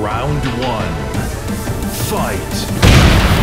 Round one. Fight.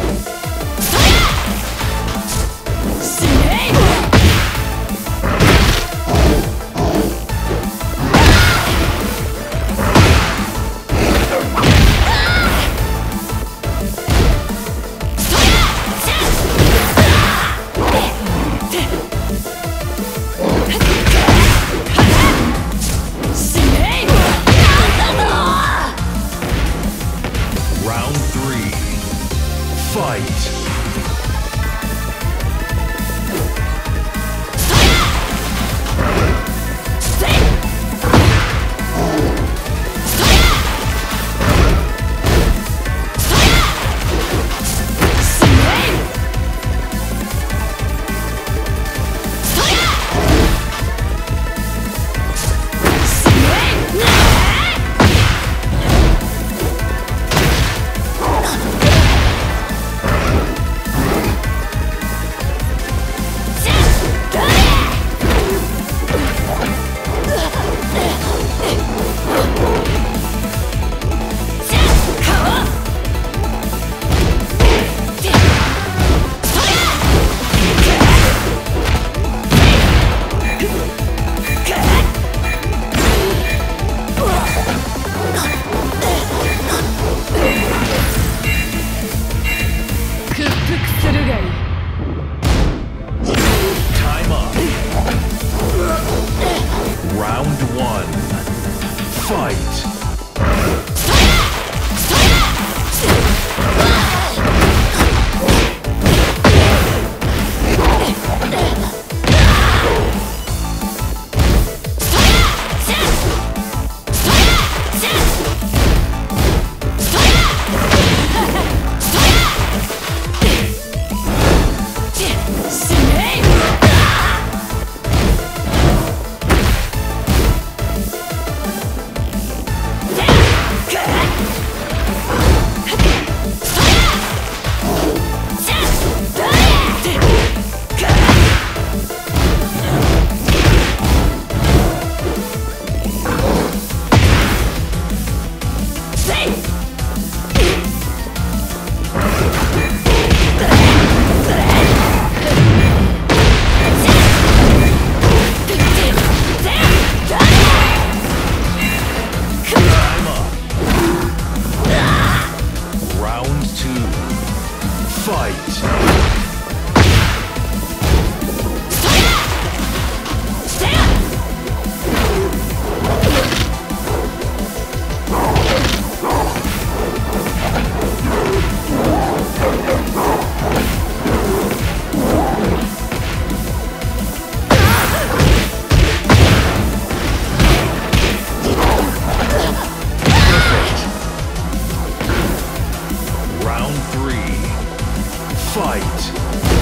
Fight. Fight! Fight!